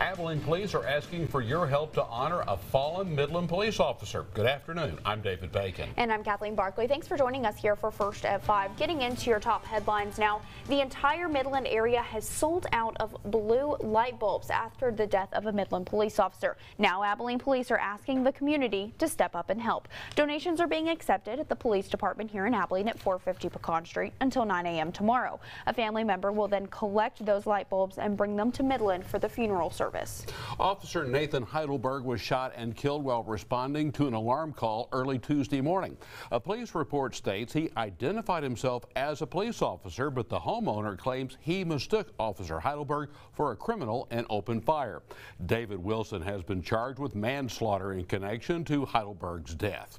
Abilene police are asking for your help to honor a fallen Midland police officer. Good afternoon. I'm David Bacon. And I'm Kathleen Barkley. Thanks for joining us here for First at 5. Getting into your top headlines now, the entire Midland area has sold out of blue light bulbs after the death of a Midland police officer. Now Abilene police are asking the community to step up and help. Donations are being accepted at the police department here in Abilene at 450 Pecan Street until 9 a.m. tomorrow. A family member will then collect those light bulbs and bring them to Midland for the funeral service. Officer Nathan Heidelberg was shot and killed while responding to an alarm call early Tuesday morning. A police report states he identified himself as a police officer, but the homeowner claims he mistook Officer Heidelberg for a criminal and opened fire. David Wilson has been charged with manslaughter in connection to Heidelberg's death.